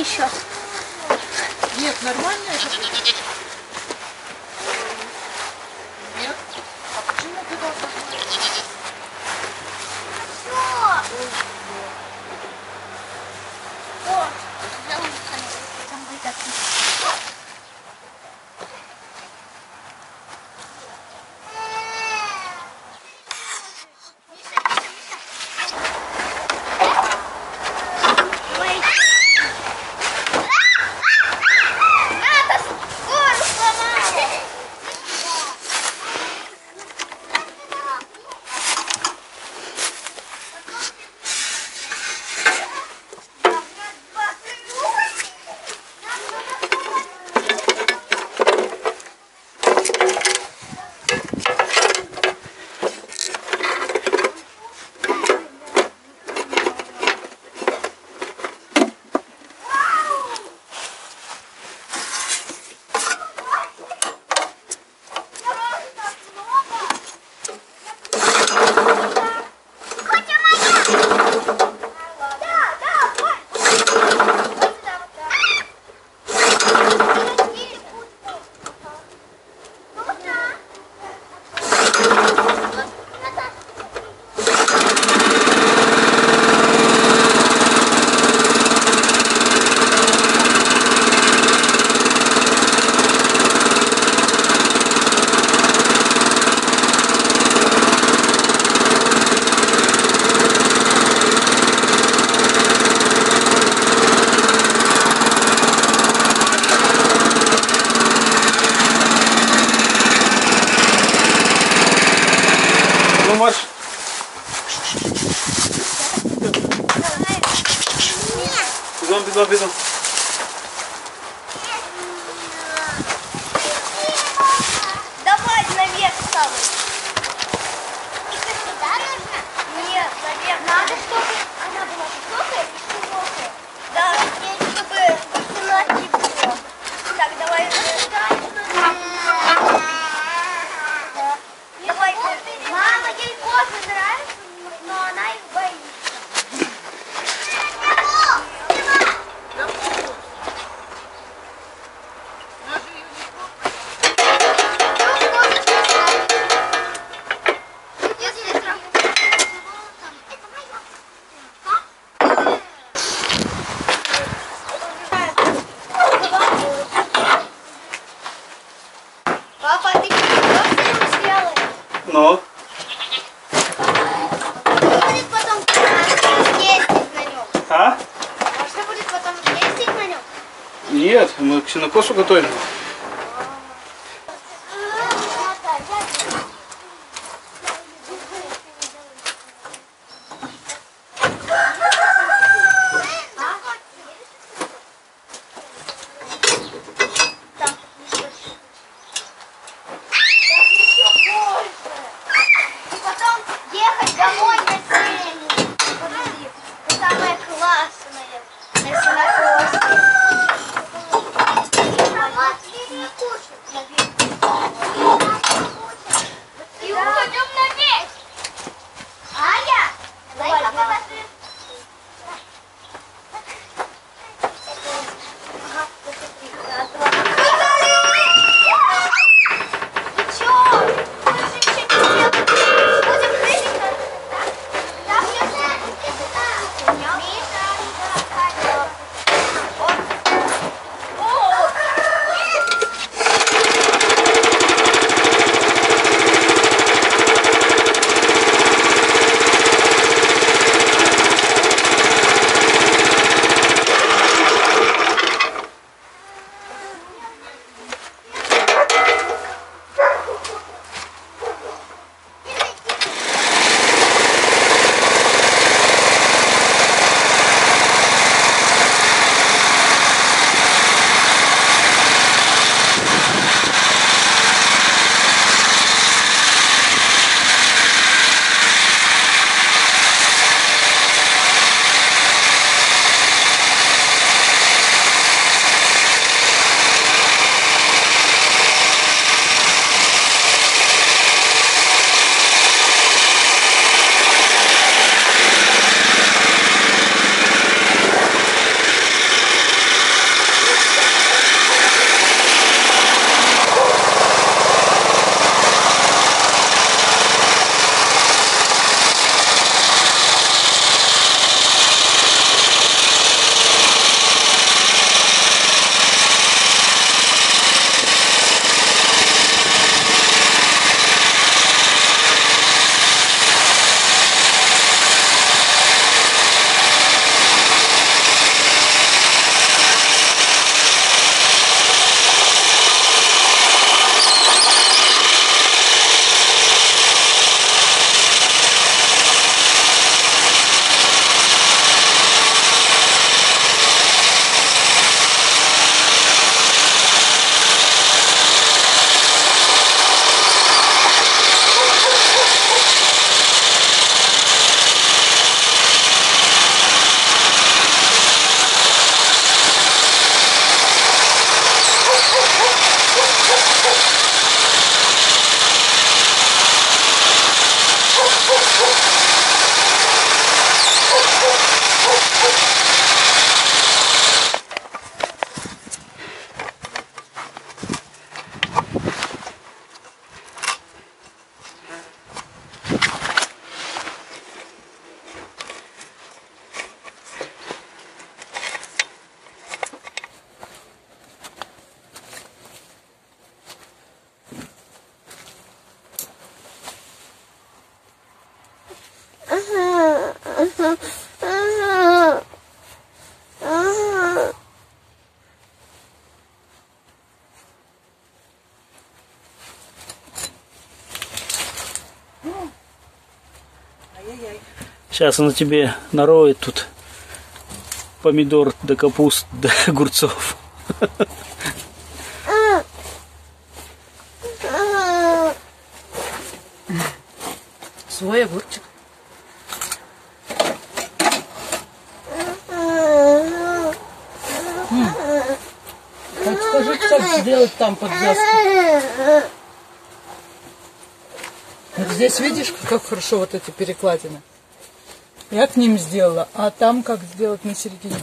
еще. Нет, нормально. же. до обіду. Давай наверх ставить. А? а? Что будет потом ездить на нем? Нет, мы ксенокосу готовим. Сейчас она тебе нароет тут помидор да капуст да огурцов. Свой огурчик. Так скажи, как сделать там подвеску? Вот здесь видишь, как хорошо вот эти перекладины? Я к ним сделала, а там как сделать на середине?